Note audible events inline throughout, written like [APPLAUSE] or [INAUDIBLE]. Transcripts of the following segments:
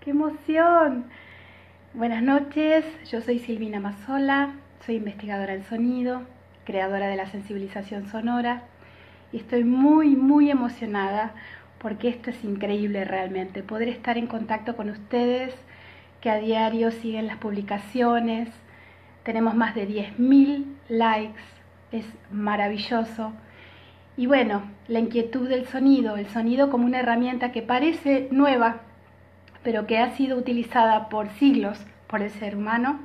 ¡Qué emoción! Buenas noches, yo soy Silvina Mazzola, soy investigadora en sonido, creadora de la sensibilización sonora y estoy muy, muy emocionada porque esto es increíble realmente, poder estar en contacto con ustedes que a diario siguen las publicaciones, tenemos más de 10.000 likes, es maravilloso. Y bueno, la inquietud del sonido, el sonido como una herramienta que parece nueva, pero que ha sido utilizada por siglos por el ser humano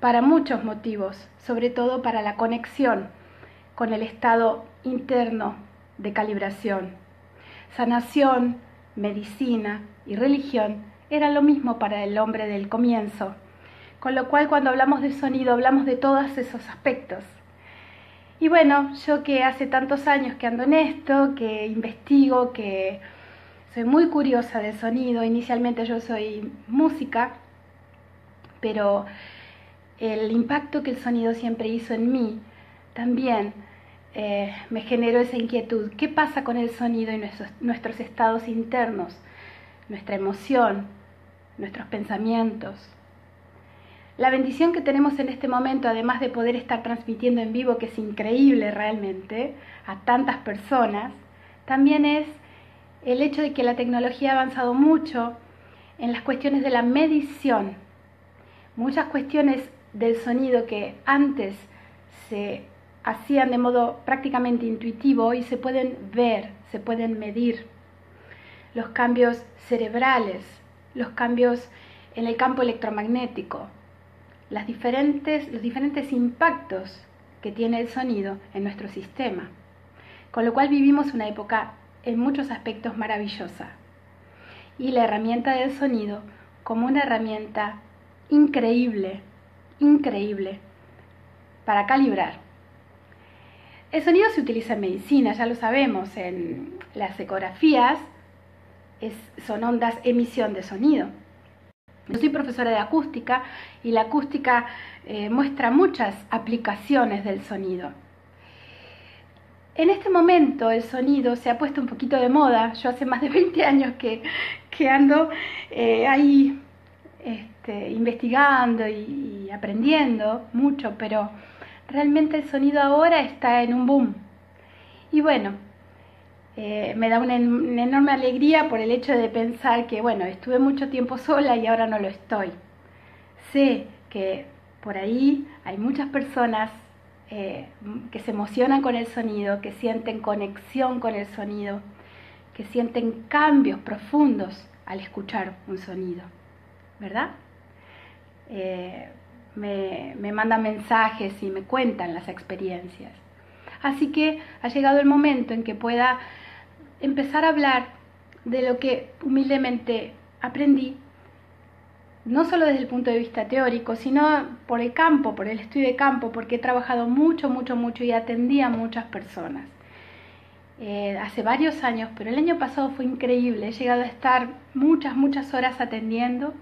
para muchos motivos, sobre todo para la conexión con el estado interno de calibración. Sanación, medicina y religión eran lo mismo para el hombre del comienzo, con lo cual cuando hablamos de sonido hablamos de todos esos aspectos. Y bueno, yo que hace tantos años que ando en esto, que investigo, que soy muy curiosa del sonido. Inicialmente yo soy música, pero el impacto que el sonido siempre hizo en mí también eh, me generó esa inquietud. ¿Qué pasa con el sonido y nuestros estados internos, nuestra emoción, nuestros pensamientos? La bendición que tenemos en este momento, además de poder estar transmitiendo en vivo, que es increíble realmente, a tantas personas, también es el hecho de que la tecnología ha avanzado mucho en las cuestiones de la medición. Muchas cuestiones del sonido que antes se hacían de modo prácticamente intuitivo y se pueden ver, se pueden medir. Los cambios cerebrales, los cambios en el campo electromagnético, los diferentes impactos que tiene el sonido en nuestro sistema. Con lo cual vivimos una época en muchos aspectos maravillosa. Y la herramienta del sonido como una herramienta increíble, increíble para calibrar. El sonido se utiliza en medicina, ya lo sabemos, en las ecografías son ondas emisión de sonido. Yo soy profesora de acústica y la acústica eh, muestra muchas aplicaciones del sonido. En este momento el sonido se ha puesto un poquito de moda. Yo hace más de [LAUGHS] 20 años que, ando eh, ahí este, investigando y, aprendiendo mucho, pero realmente el sonido ahora está en un boom. Y bueno, eh, me da una, una, enorme alegría por el hecho de pensar que, bueno, estuve mucho tiempo sola y ahora no lo estoy. Sé que por ahí hay muchas personas eh, que se emocionan con el sonido, que sienten conexión con el sonido, que sienten cambios profundos al escuchar un sonido, ¿verdad? Eh, me, me mandan mensajes y me cuentan las experiencias. Así que ha llegado el momento en que pueda empezar a hablar de lo que humildemente aprendí no solo desde el punto de vista teórico, sino por el campo, por el estudio de campo, porque he trabajado mucho, mucho, mucho y atendí a muchas personas. Eh, hace varios años, pero el año pasado fue increíble. He llegado a estar muchas, muchas horas atendiendo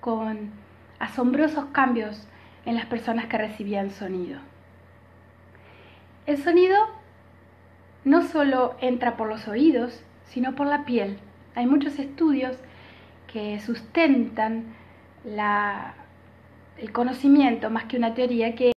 con asombrosos cambios en las personas que recibían sonido. El sonido no solo entra por los oídos, sino por la piel. Hay muchos estudios que sustentan el conocimiento, más que una teoría, que